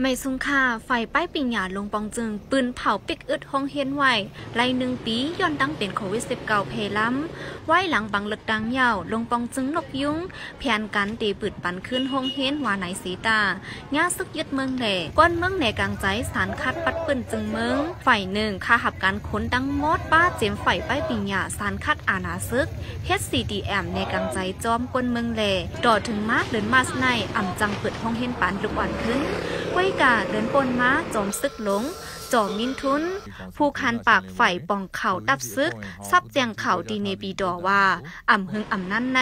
ไม่สุงค่าไฟป้ายปิงหยาลงปองจึง ปืนเผาปิกอึดห้องเฮียนไหวไล่หนึ่งปีย้อนตั้งเป็นโควิดสิบเก้าเพล้ำไหวหลังบังเลึกดังยาวลงปองจึงนกยุงแผนการตีปืดปันขึ้นห้องเฮียนวาไหนสีตาญ่าซึกยึดเมืองแหล่ก้อนเมืองแหน่กลางใจสารคัดปัดปืนจึงเมืองฝ่ายหนึ่งค่าหับการค้นดังมดป้าเจมไฟป้ายปิงหยาสารคัดอาณาซึกเฮดซีดีแอมในกลางใจจอมก้นเมืองแหล่ต่อถึงมาเดินมาสในอ่ำจังเปิดห้องเฮียนปันลุกวันขึ้น ไว้กาเดินปนมาจอมซึกหลงจอมมินทุน ผู้คันปากไฝ่ปองเข่าดับซึกซับแจงเข่าดีเนปีดอว่า อ่ำหึงอ่ำนั่นใน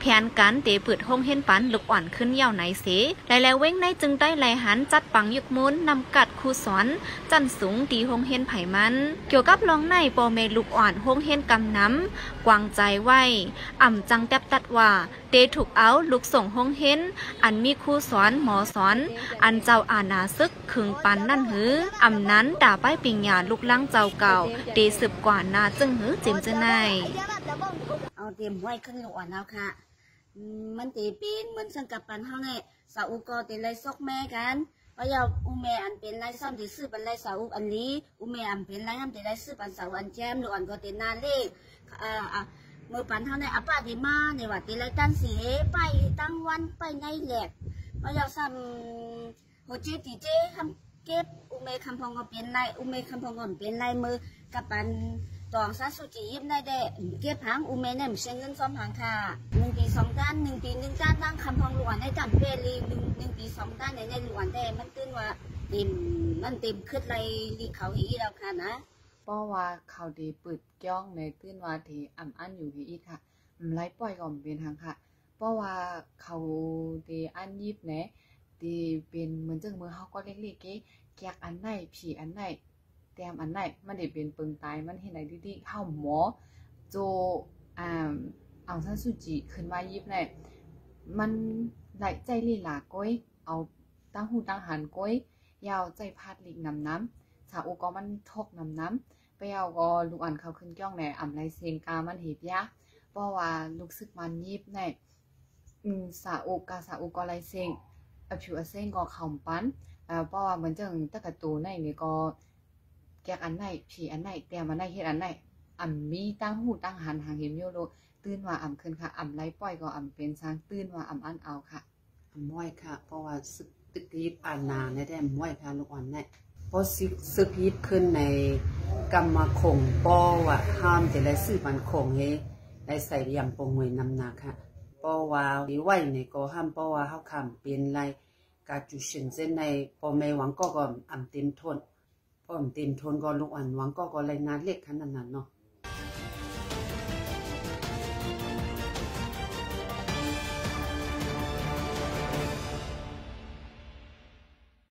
แผนการเตเปิดห้องเห็นปันลุกอ่อนขึ้นเย่าไหนเสหลายๆเว้งในจึงได้ไหลหันจัดปังยุกมุนนำกัดคูสอน จันสูงตีห้องเห็นไผ่มัน เกี่ยวกับลองในปอเมลุกอ่อนห้องเห็นกำน้ำกวางใจไว้ อ่ำจังแตบตัดว่าเตถูกเอาลูกส่งห้องเห็น อันมีครูสอนหมอสอน อันเจ้าอาณาซึกขึงปันนั่นหืออ่ำนั้นด่าป้ายปิงยาลูกลังเจ้าเก่าเดสืบกว่านาจึงหือเจมจะไนเอาเตรียมไว้ขึ้นหลวนแล้วค่ะ มันตีปีนมือนสังกับปันเฮาเนี่ยสาอุกอตีไรซอกแม่กันเพรายาอุเมอันเป็นไรซ้ำที่ซื้อปันไรสาอุอันนี้อุเมอันเป็นไรน้ำตีไรซื้อปันสาวอันแจมหรืออันก็ตีนาเล่อ่ออะ มือปันเฮาเนี่ยอาป้าดีมาเนี่ยว่าตีไรตั้นสีไปตั้งวันไปในแหลกเพราะยาซ้ำโหเจตีเจทำเก็บอุเมคำพองก็เป็นไรอุเมคำพองก็เป็นไรมือกับปันตองซาสุจิยิบได้เด้เก็บหางอุเมเนี่ยมันเชิงเงินซ้อมหางค่ะหนึ่งปีสองด้านหนึ่งปีหนึ่งด้านตั้งคำพองหลวนในจำเปรีหนึ่งหนึ่งปีสองด้านในในหลวนได้มันตื้นว่าเต็มมันเต็มขึ้นไรลีเขาอีแล้วค่ะนะ เพราะว่าเขาดีปึดจ้องในตื้นว่าทีอ่ำอั้นอยู่ที่อีกค่ะอืมไล่ปล่อยก่อนเป็นทางค่ะเพราะว่าเขาดีอั้นยิบเนะดีเป็นเหมือนจังมือเขาก็เล็กๆเก้แกกอันไหนผีอันไหนแตมอันไหนมันได้เป็นปึงตายมันเห็นไหนดีๆเข้าหมอโจอ่าเอาซันสุจิขึ้นมายิบเนะมันไหลใจลีหลาก้อยเอาตั้งหูตั้งหันก้อยยาวใจพาดลิกนำน้ำ สาวก็มันทกนำน้ำไปเอาก็ลูกอันเขาขึ้นจ้องในอ่ำไรเซงกามันเห็บยะเพราะว่าลูกซึกมันยิบในอืมสาวกาสาวก็ไรเซงอผิวอเซงก็เข่าปั้นอ่าเพราะว่าเหมือนจังตะกะตูในนี่ก็แกอันไหนผีอันไหนแต่มันไหนเฮ็ดอันไหนอ่ำมีตั้งหูตั้งหันหางเห็นโยโลตื่นว่าอ่ำขึ้นค่ะอ่ำไรปล่อยก็อ่ำเป็นช้างตื่นว่าอ่ำอันเอาค่ะม้วยค่ะ เพราะว่าซึกตึกยิบอ่านนานี่ได้ม้วยค่ะลูกอ่อนเนี่ย เพราะซึกยิบขึ้นในกรรมคงป้อว่าห้ามจะได้ซื้อมันคงเฮได้ใส่ยำปงหวยนำหนาค่ะเพราะว่าดีไหวในก็ห้ามเพราะว่าเขาคำเป็นไรกาจุชินเส้นในปอไม่หวังก็ก็อ่ำเต็มทนพออ่ำเต็มทนก็ลูกอ่อนหวังก็ก็รนานเล็กขนาดนั้นเนาะ